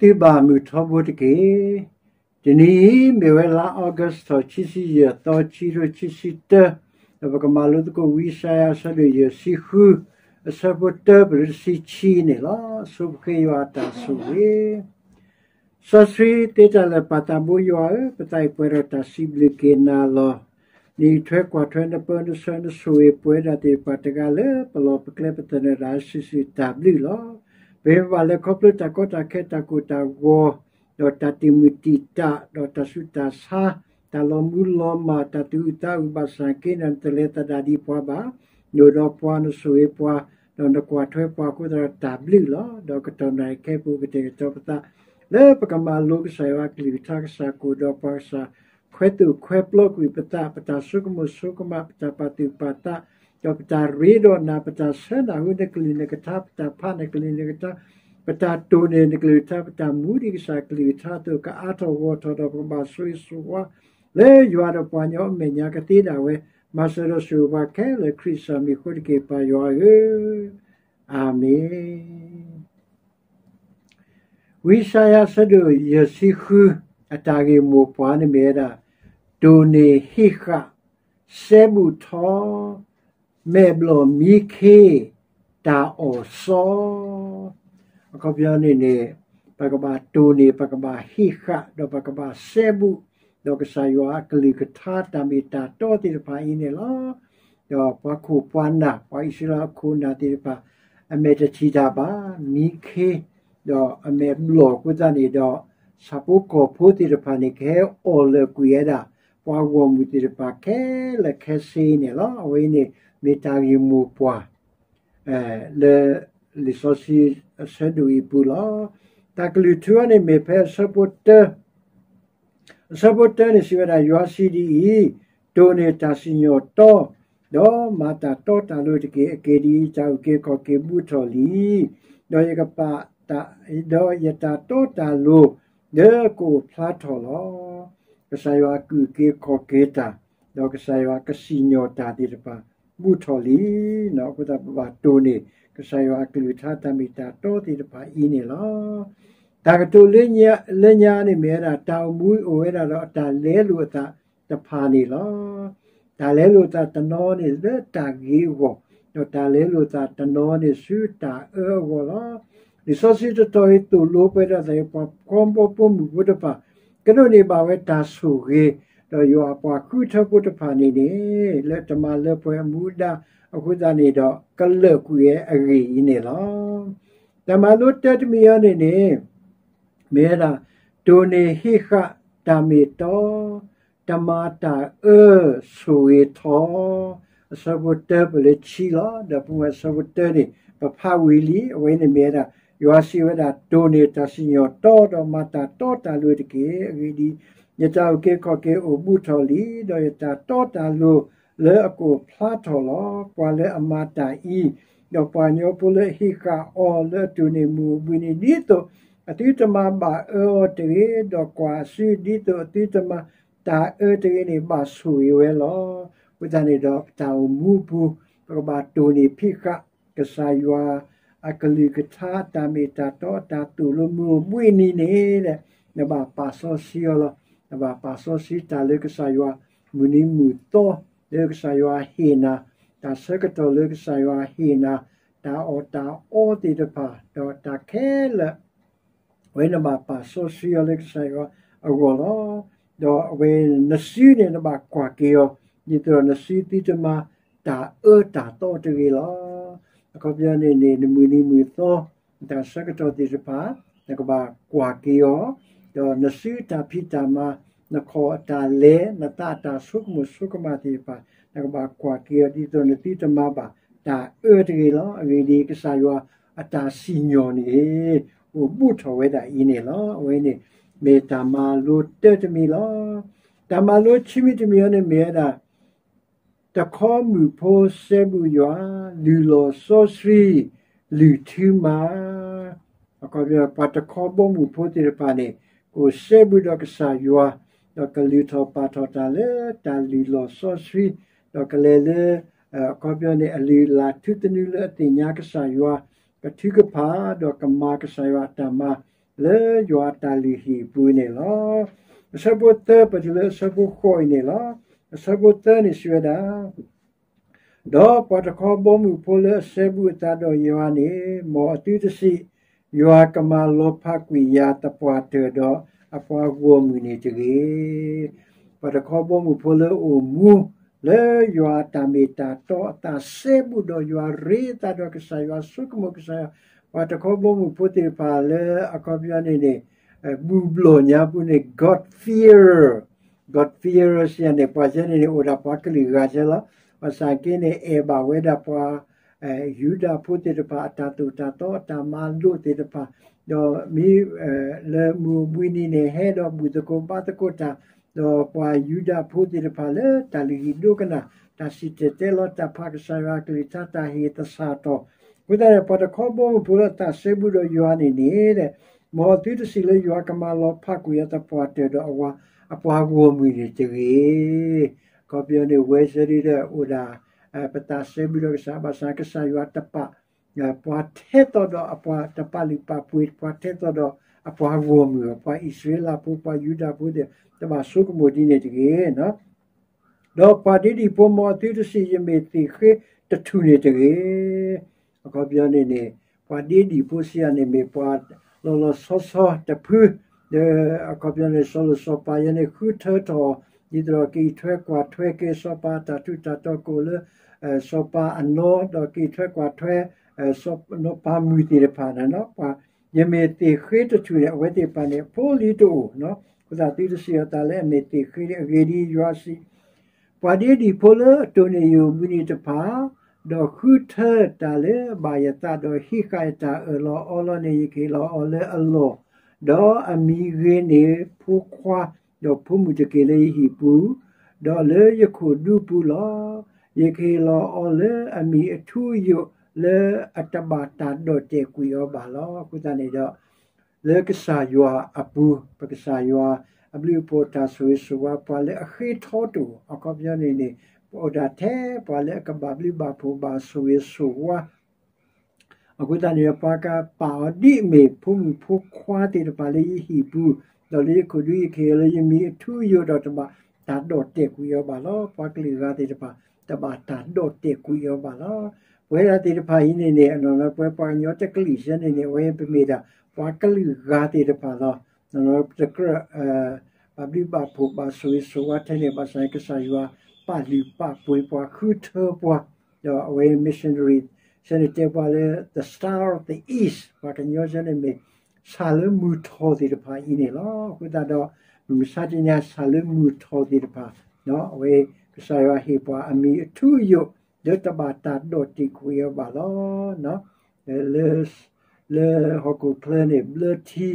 တိဘာမူထဘုတ်ကေဒီနေ့မေဝလာဩဂတ်စ်ချီစီရတော့ချီရချီစီတဘကမာလုတကိုဝီရှာယာဆလူရစီခုအစဘတဘရစီချီနေလားဆုဘခေယတာဆုဝေဆစရီတေတလပတာဘူယောပတိုင်ပွဲရတာစီဘလကေနာလောဒီထွဲကွာထွဲနပန်ဆန်ဆွေပွဲတဲ့ပတကလည်းပလောပကလပတနရာစီစီတဘလီလော Beva le koplu ta kota keta kuta wo do ta timitita do ta suta sa ta lomu loma ta tuta ubasa kenan teleta dadi pwa ba no do pwa no sue pwa do no kwa twe pwa kudra tabli lo do kato nai kepu kete to kata le pakama lok saiwa klita sa ku do pwa sa kwetu kweplo ku pata pata sukmo sukma pata patu pata တော့ပတာရေတော့နာပတာဆန်နာဟုတ်တဲ့ကလင်းကတာပတာဖာနကလင်းကတာပတာတိုနေကလင်းတာပတာမူဒီကစားကလင်းတာတော့ကအာတော်ဝတော်တော့ဘာဆွေးဆွာလေရွာတော့ပညာမညာကတိတာဝဲမဆရဆူဘာကဲလေခရစ်စမီခွတ်ကေပါယောရေအာမင်ဝိရှာယဆဒုယစီခုအတာဂေမောပဝနမေရာဒိုနေဟိခဆေဘူသော မေဘလမီခေတာအောစောအခုပြောနေနေပကဘာဒိုနေပကဘာဟိခတော့ပကဘာဆဲဘူတော့ကစားယောကလီကထာတမီတာတော့တိဖိုင်းနေလောတော့ပခုပွားနာပွားဣစရာခုနာတိပါအမေတချီတာပါမိခေတော့အမေဘလောကုသနေတော့စပုကိုဖိုတိရပါနေခဲအော်လေကွေရပွားဝမှုတိရပါခဲလက်ခဲစီနေလောအဝိနေ မေတာရီမူပွားအဲလေလီဆိုစီဆဒူီပူလာတကလူထွန်းနေမေဖဲစပုတ်တစပုတ်တနေစီဝရယွာစီဒီဒိုနေတာစီညိုတော့တော့မာတာတော့တလို့တကေအ မှုထော်လီနော်ဘုဒ္ဓဘာတိုနေကဆာယောကလူထာတမီတာတောတိတပါအင်းနေလားတာကတိုလေညာလေညာနေမဲတာတောင်မူအိုဝဲတာတော့အတာလဲလူအတာတဖာနေလားဒါလဲလူအတာတနောနေလက်တာကြီးဝတော့ဒါလဲလူအတာတနောနေစူတာအောဝလားဒီစောစီတတော်တူလိုပဲတဲ့ပေါ်ကွန်ပိုပုံမှုဘုဒ္ဓဘာကနိုနေပါဝဲတာဆူကြီး တော့ယောပွားခုထဘုဒ္ဓပါနေနေလက်တမလက်ပွဲမူတာအခုသာနေတော့ကလကူရဲ့အကြီးနေလောတမလို့တတမီရနေနေမဲတာဒိုနေဟိခတမီတောတမတာအဲဆွေထောအစဘတ်တပလချီလာဒပူအစဘတ်တေပဖဝီလီအဝိနေမဲတာယောစီဝဒဒိုနေတာစီညောတောတော်မတာတောတာလူတကေအဂီဒီ ညတောက်ကေခော့ကေအိုဘူးထော်လီဒေါ်ယတာတောတာလူလေအကိုဖလာထော်လောပွာလေအမတာဤတော့ပွာညောပလေဟိကာအော်လေတူနေမူဘီနီဒီတိုအတိတမဘာအော်တေတော့ကွာစီဒီတိုအတိတမတာအော်တေနေပါဆူရွယ်လောဝိဇာနေတော့တောင်မူဘူးပကဘာတူနေဖိခကဆာယွာအကလိကထာတမေတာတော့တာတူလမှုမွေနီနေတဲ့နဘာပါဆောစီယောလ နဘာပါဆောစီတာလေကဆာယောမူနီမူတော့လေကဆာယောဟေနာတာစကတော်လေကဆာယောဟေနာတာအောတာအောတီတပါတော့တာခဲလဝေနဘာပါဆောစီယောလေကဆာယောအဝလောတော့ဝေနစီနေနဘာကွာကေယောဒီတော့နစီတိတမတာအတာတော့တေလောအခုပြနေနေနမူနီမူသောတာစကတော်တိစပါနကဘာကွာကီယောတော့နစီတာဖိတာမ နခောတာလေနတတာဆုကမှုဆုကမတိပါနကဘာကွာကီယောဒီတော့နတိတမပါတာအေတေလောအဝေဒီကစားယောအတာစီညောနေဟိုပုထောဝဲတာဤနေလောအဝေနေမေတ္တာမလို့တက်တမီလောတမလို့ချိမိတမီယောနေမေတာတခေါ်မှုဖို့ဆေဘူးရွာလူလောဆောစရီလူထူမာအကောပြပတ်တခေါ်ဘမှုဖို့တိရပါနေကိုဆေဘူးတော့ကစားရွာ တော့ကလူထောပါထောတာလေတာလူလောဆောစရီတော့ကလေလေအကောပြနေအလီလာထုတနူလေတင်ညာကစားရွာကတိကပါတော့ကမာကစားရွာတမ le yo atali hi pu ne lo sabote pa le sabo khoi ne lo sabote ni sweda do pa ta ko bo mu po le sebu ta do yo ani mo tu ti si yo kama lo pha kwi ya ta pwa te do apwa go mu ni te ge pa ta ko bo mu po le o အဖွာကိုမူနေတကေပတခောဘမူဖလောအမူလေယွာတမေတာတောအတာစေဘုဒယွာရေတာဒကဆာယွာစုကမကဆာပတခောဘမူပိုတေပါလေအကောပြနေနေဘူဘလောညာပုနေ God fear God fear ရှင်နေပါစနေနေဩဒါပါကလီရာချလာပစာကင်းနေအဘဝေဒပွားအဲယူဒာဖုတေတပါအတာတူတာတော့တာမလို့တေတပါ တော့မိလေမူဘွိနီနေဟဲတော့ဘူးတကောပါတကောတာတော့ပွာယူဒဖို့တိဖာလေတလီဒုကနာတစီတေတေလတာပါကဆာရာကလီတာတာဟီတဆာတော့ဝိဒါရပတခောဘောဘူလတာဆေဘူးတော့ယောနီနေတဲ့မောတိတစီလေယောကမာလောဖကူရတပွာတေတော့အဝါအပွားကိုမူနေတကြီးကော်ပီယနေဝဲစရီတဲ့ဥဒါပတာဆေဘူးတော့စာဘာစာကဆာယောတပ ရပွားတဲ့တော့အပွားတပလီပပွေပွားတဲ့တော့အပွားကိုမူပွားဣသရေလပူပွားယူဒာပူတဲ့တမဆုကမိုဒီနေတကြီးနော်တော့ပါတိဒီပေါ်မောတိတစီယမေတိခေတထူနေတကြီးအခုပြောနေနေပွာဒီဒီပူစီယနေမေပွာလောလောဆောဆောတဖူ de အခုပြောနေဆောလောဆောပါယနေခုထတော်ဒီတော့ကီထွဲကွာထွဲကေဆောပါတာတူတာတော့ကိုလေဆောပါအနောတော့ကီထွဲကွာထွဲ စောနောပါမူတီရပါနာနော်ပါယမေတိခေတချူရအဝေတိပန်နေပိုလီတိုနော်ကုသတိတစီရတလည်းမေတိခေရရေဒီရွာစီပဝဒီဒီပိုလတိုနီယိုမီနီတပါဒေါ်ခုထတလည်းဘာယတာဒေါ်ဟိခိုင်တာအလောအလောနေကေလောအလောအလောဒေါ်အမီရင်းနေဖူခွာဒေါ်ဖူမူတကေလေးဟိပူဒေါ်လေယခုဒူပူလောယေကေလောအလောအမီအထူးယော လေအတဘာတာဒိုတေကူယောဘာလောကုသနေတော့လေကဆာယောအပူပက္ကဆာယောအဘလူပိုတာဆွေဆွာပါလေအခိထောတူအကောပြနေနေပေါ်ဒါတဲ့ပါလေကဘာဘလီဘာဖူဘာဆွေဆွာအခုတန်ရပါကပါဒီမေဖုန်ဖုခွာတေပါလေဟီဘူးတော်လေးကိုဒီခေလေးမီအထူးရတော့တမတာတော့တက်ကူရောပါလောပါကလေးရာတေတပါတပါတာတော့တက်ကူရောပါလော ဝဲရတဲ့ပါရင်းနေနေအနော်ပွဲပွားညောတက်ကလေးစနေနေဝဲပြမိတာပွားကလေးရတဲ့ပါလောနော်တကအဲပဘလီဘာဖူဘာဆိုရဆိုဝါတဲ့နေပါဆိုင်ကစားရွာပါလီပါပွေပွားခုထပွားတော့ away missionary စနေတေပါလေ the star of the east ဘာကညောစနေမေဆာလမှုထောဒီတပါအင်းလေခုဒါတော့မစတင်ညာဆာလမှုထောဒီတပါနော် away ကစားရဟေပွားအမီ အထူးယဒတဘာတာဒိုတိကွေဘာလောနော်လေလေဟောကူကလနေဘလတီ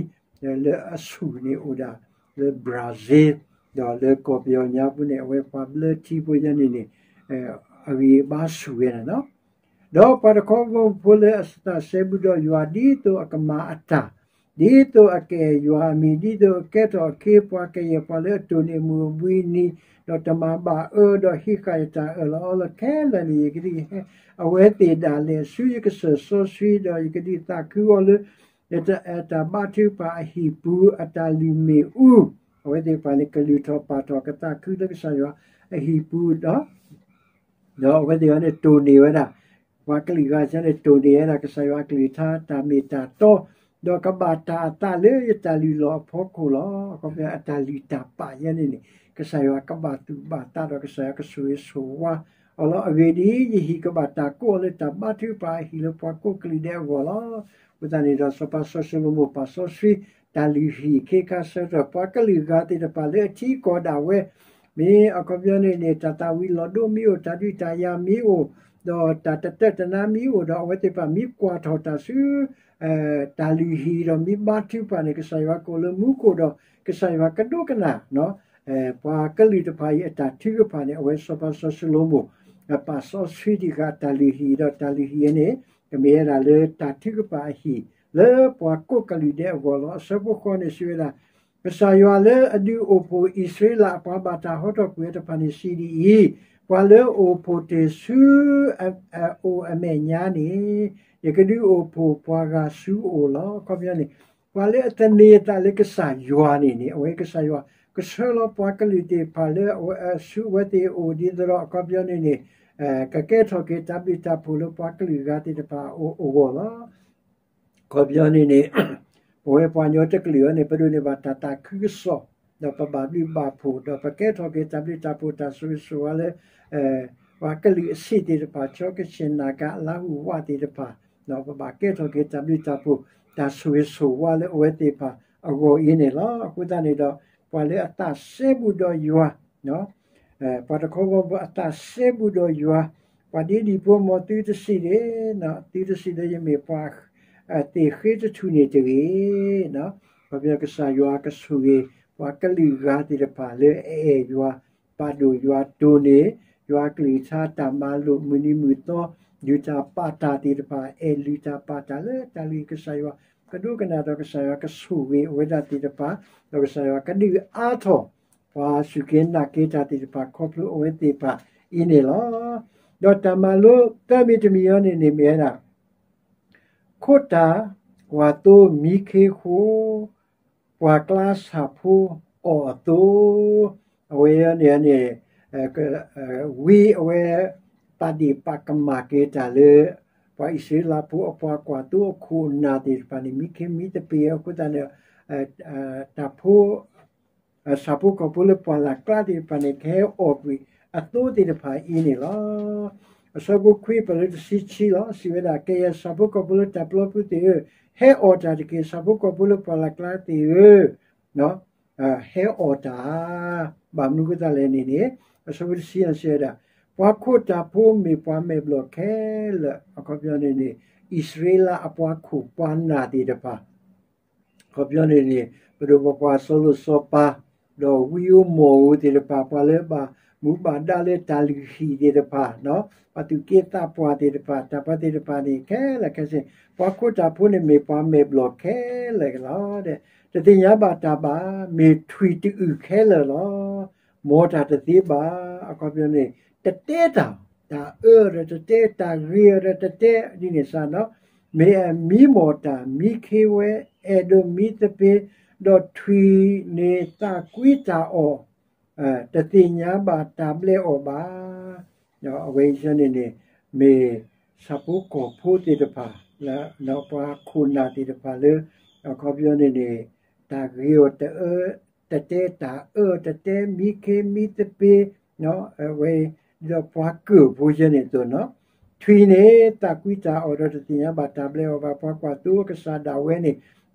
လေအဆူနေဥဒါလေဘရာဇီးဒါလေကောပြောညာပုနေအဝဲပါဘလတီပွေရနေနေအဲအဝေ ဘာဆူရနော်တော့ပါကောဘပုလေအစတာဆေဘူဒယွာဒီတိုအကမာအတာဒီတိုအကေယွာမီဒီတိုကဲတော့ကေပွားကေရပါလေတူနေမူဘွီနီတော့တမဘာအော်တော့ဟိခိုင်တာအလောလခဲလနီကဒီအဝဲတေဒါလေဆူရကဆဆိုဆွီတော့ယကဒီတာကူော်လေအတအတဘာတူပါဟီပူအတလီမီဦးအဝဲဒီပါနိကလူထောပါတော့ကတာခုလကဆာယောအဟီပူတော့တော့ဝဲဒီကနေတူနေဝဲတာဝါကလီကစနေတူနေရတာကဆာယောကလီသာတာမီတာတော့ တော့ကဘာတာတာလေတာလီလောဖို့ကိုလောကပြအတာလီတာပါယနေနေကဆာယောကဘာတူဘာတာတော့ကဆာယောကဆူဆိုဝါအလောအဂေဒီယဟီကဘာတာကိုလေတာဘာတူပါဟီလောပွားကိုကလီတဲ့ဝလာဝဒနေတော့စပါဆောရှယ်မပါဆောဆွီတာလီဟီခေကဆရပကလီဂါတိတပါလေချီကောဒါဝဲမင်းအကပြနေနေတတဝီလော်ဒိုမီယိုတတိတယာမီယို တော့တတတတနာမီယိုတော့ဝဲတိပါမီကွာထောတာဆူအဲတာလီဟီတော့မီဘာတိပါနေကဆာယဝကိုလမှုကိုတော့ကဆာယဝကဒုကနာနော်အဲပွာကလီတပါရဲ့အတာတိကပါနေအဝဲဆပါဆဆလိုမိုပါဆောဆွီဒီကတာလီဟီတော့တာလီဟီနေကမေရာလေတာတိကပါဟီလေပွားကိုကလီတဲ့ဘောလောစဘခွန်နေဆွေလာပစာယွာလေအဒူအိုပိုဣသရေလပွားဘာတာဟောတော့ကွေတဖာနေစီဒီအီ ပွာလေအိုပိုတေဆူအိုအမေညာနေယကဒူအိုပိုပွားကဆူအိုလောကောပြနေပါလေအတနေတာလေကစားယွာနေနေအဝဲကစားယွာကဆလောပွားကလေးတေပါလေအဆူဝတေအိုဒီဒရအကပြောနေနေအဲကကဲထော်ကေတပိတာပူလို့ပွားကလေးကတိတပါအိုအိုဘောလားကပြောနေနေဝဲပွားညောတကလေးနေပဒုနေပါတတာခိဆော တော့ပဘာဘီဘာဖူတော့ပကဲထော်ကေတပိတာပူတာဆူဆူဝါလေအဲဝါကလေးအစီတေတပါချောကရှင်နာကလာဟုဝတေတပါတော့ပဘာကဲထော်ကေတပိတာပူတာဆူဆူဝါလေဝဲတေပါအကိုအင်းနေလားအခုတနေတော့ပွာလေအတဆေဘူးတော့ယွာနော်အဲပါတခေါဘအတဆေဘူးတော့ယွာပါဒီဒီပေါ်မတူတစီလေနော်တူတစီလေမေပွာအတေခေတထူနေတည်းနော်ဘာပြကစားယွာကဆူရေ ပွာကလီဂါတိတပါလေအဲယွာပါဒိုယွာဒိုနေယွာကလီချာတမလို့မနီမူတော့ယူတာပါတာတိတပါအဲလူတာပါတာလေတလီကစားယွာကဒုကနာတော့ကဆာယကဆူဝေဝေဒတိတပါတော့ဆာယကဒီအာထောပါစုကင်းနာကေတာတိတပါခေါပလူဝေတိပါအင်းနေလောတော့တမလို့တမီတမီယောနေနေမြဲတာခိုတာဝါတိုမီခေခု ဝါကလတ်စာဖူအော်တိုအဝေရနေနေဝီအဝေပါဒီပကမာကေတာလေ pa isi la pu apa kwa tu khu na ti pa ni mi ke mi te pe ko ta ne ta pu sa pu ko pu le pa la kla ti pa ne ke o pi a tu ti de pa i ni la sa bu kwi pa le si chi la si ve da ke ya sa pu ko pu le ta plo pu ti he o ta ti ke sa pu ko pu le pa la kla ti no he o ta ba mu ko ta le ni ni sa bu si an se da ပွားခုတာဖို့မေပွားမေဘလခဲလအကပြောနေနေဣသရေလအပွားခုပွားနာတိတပါကပြောနေနေဘဒဘပွားဆလစပါတော့ဝီယမောတိတပါပွားလေပါ မူပါဒါလေတာလီခီတိတပါနော်ပတုကေတာပွားတိတပါတပတိတပါနေခဲလကစင်ပွားခုတာဖို့နေမေပွားမေဘလခဲလေကလာတဲ့တတိယပါတာပါမေထွီတူခဲလလောမောတာတတိပါအကပြောနေတတဲတာဒါအဲရတတဲတာရီရတတဲဒီနေစားနော်မေမီမော်တာမီခေဝဲအဒိုမီတပေဒေါ်ထွီနေတာကွီတာအော အဲတတိညာဘာတာဘလေအောဘာနော်အဝေးရှင်းနေနေမေစပုကိုဖိုတိတပါလာနောက်ပါခုနာတိတပါလေခေါ်ပြောနေနေတာဂီယတအဲတတဲတာအဲတတဲမီခေမီတပေနော်အဝေးလောပွားကူဘူရနေတော့နော်ထွီနေတာကွီတာအော်ဒတတင်ရပါတာဘလေဘာပွားကွာတူကစားတာဝဲနေ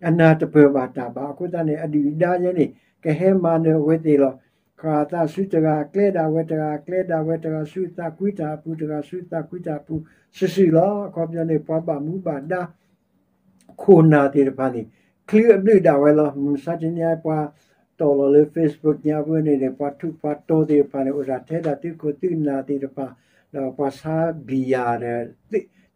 အနာတပေပါတာပါအခုတည်းအဒီဒါရနေကဟဲမနဝဲတေလော ခာတာစုတကကလေတာဝတကကလေတာဝတကစုတာကွိတာပုတကစုတာကွိတာပုစစီလောကောပြနေပွားပါမူပါဒါခိုနာတေဖာနေ clear ပြတာဝဲလောမစတင်ရပွားတော်လောလေ Facebook ညာပွေးနေတဲ့ပွားထုပွားတော်တေဖာနေဥစားထဲတာတိကိုတိနာတေဖာတော့ပွားစာဘီယာတဲ့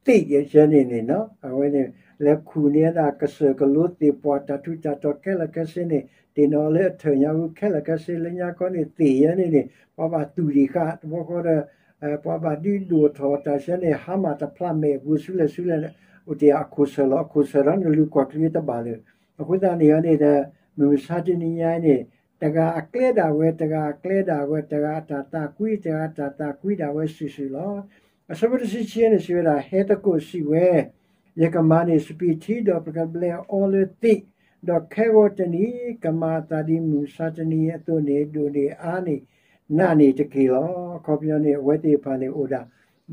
တိရရနေနေနော်အဝဲနေလက်ခုနေတာကဆကလို့တေပွားတထုတတော်ကဲလကစနေ တင်တော်လေထညာဘူးခဲလကစလညာကောနေတိရနေနေပပတူဒီခဘောခေါ်တဲ့ပပဒီဒူထောတရှနေဟာမတဖလာမေဘူးဆုလေဆုလေဥတီအခုဆလအခုဆရန်လူကွာကရီတပါလေအခုတန်နေရနေတဲ့မစာတနီယာနေတကအကလဲတာဝဲတကကလဲတာဝဲတကတာတာကွီတကတာတာကွီတာဝဲစီစီလောအစပတစီချီနေစီရဟဲတကိုစီဝဲယကမနေစပီတီတော့ပကဘလဲအော်လတိ တော့ခဲဝတနီကမာတာဒီမူစာတနီအတုနေဒူနေအာနေနာနေတကေလောခေါပြနေဝဲတေဖာနေအိုဒါ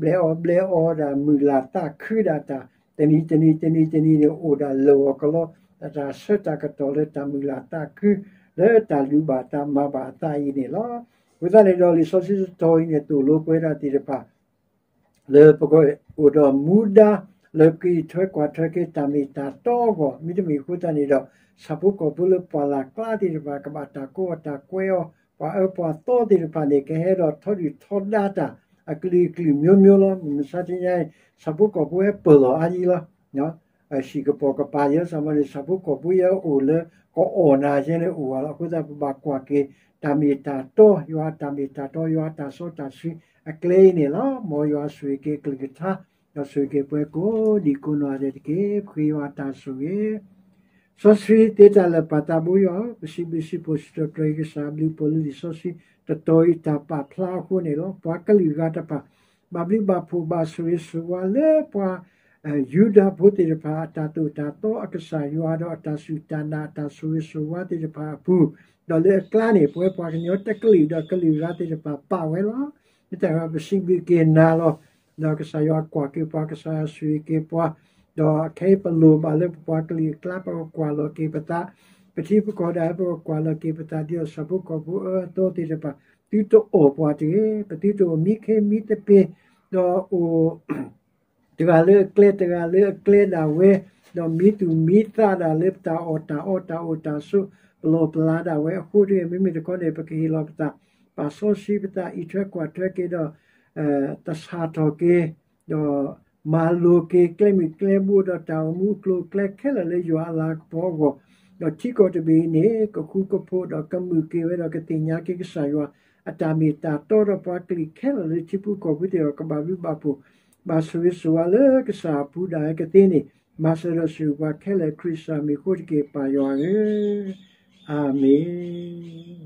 ဘလဲအော်ဘလဲအော်ဒါမူလာတာခိဒါတာတနီတနီတနီတနီနေအိုဒါလောကလောတာစတာကတော်လက်တမူလာတာခုလေတာလူပါတာမပါတာဤနေလောဝိသနေတော်လီဆိုစစ်တော်ဤနေတူလိုပွဲတာတိရပါလေပကိုဥတော်မူဒါ လေကီထွဲကွာထွဲကေတမီတာတော့ကိုမိတမီခုတနေတော့စပုကိုပုလပလာကလာတိရပါကဘာတာကိုတာကွဲရောပါအပေါ်တော့တိရပါနေကဲတော့ထော်ဒီထော်ဒါတာအကလီကလီမျိုးမျိုးလောမစတင်ရဲ့စပုကိုပွဲပေါ်လာအကြီးလားနော်ရှိကပေါ်ကပါရစမလေးစပုကိုဘူးရအိုလေကိုအော်နာချင်းလေအိုလာခုသာပကွာကေတမီတာတော့ယောတမီတာတော့ယောတာဆိုတာရှိအကလေးနေလားမောယောဆွေကေကလ ကထာယောဆွေကေပွဲကိုဒီကုနာတဲ့ကေခွေယောတာဆွေစ Sosri teta le patabu yo, bisi bisi posito trege sabli poli di sosi tatoi tapa pla ko ne lo, pa kali gata pa. Babli ba pu ba sui suwa le pa yuda puti de pa tatu tato akasa yuado atasu tana atasu suwa ti de pa pu. Do le klani pu pa kanyo te kali do kali gata de pa pa we lo. Ita ba bisi bi ke na lo, do akasa yo kwa ke pa akasa sui ke pa. တော့ခေပလိုပါလေပွားကလေးကလပ်ပေါ်ကွာလောကေပတာပတိပကောဒါပေါ်ကွာလောကေပတာဒီဆပုကဘူတော့တိပါတီတိုအပွားတီပတိတိုမိခေမိတပေတော့ဟိုဒီကလေကလေတကလေကလေဒါဝဲတော့မိတူမိတာဒါလေတာအော်တာအော်တာအော်တာဆုဘလောပလာဒါဝဲအခုဒီမိမိတကောနေပကေလောပတာပါဆိုရှိပတာဤထွက်ကွာထွက်ကေတော့ အဲတဆာတော့ကေတော့ malo ke klemi klebu da ta mu klo kle kela le yo ala pogo do chiko te bi ne ko ku ko po da kamu ke we da ke tinya ke ke sa yo atami ta to da pa kli kela le chipu ko video ka ba bi ba pu ba su su ala ke sa pu da ke tini ma se ro su ba kela krisa mi ko ke pa yo amen